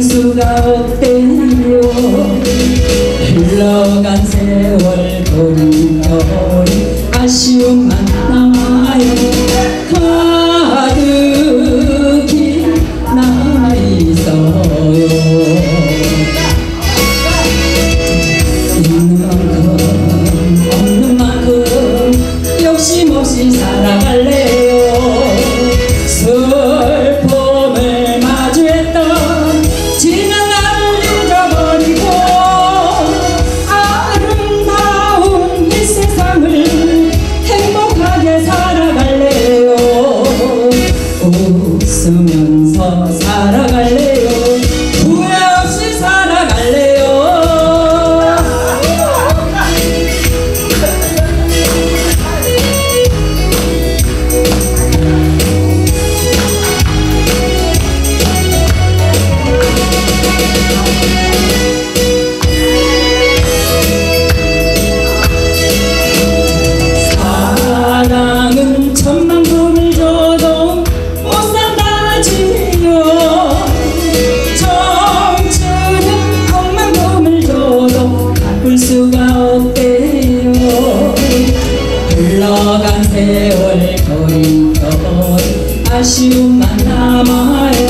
수가 없대요 흘러간 세월 돌이켜버린 아쉬움만 남아요 가득히 남아있어 살아갈래요? 후회 없이 살아갈래요? 사랑은 천만 금을 줘도 못 산다지 세월 거리던 아쉬움만 남아요.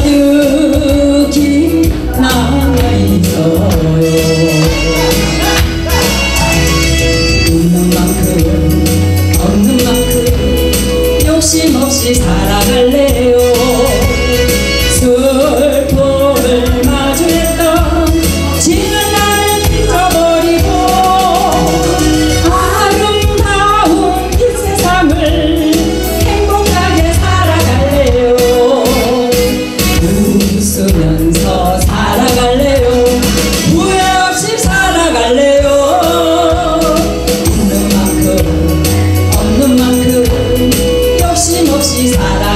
가득히 남아있어요 있는 만큼 없는 만큼 욕심 없이 살아갈래요 있는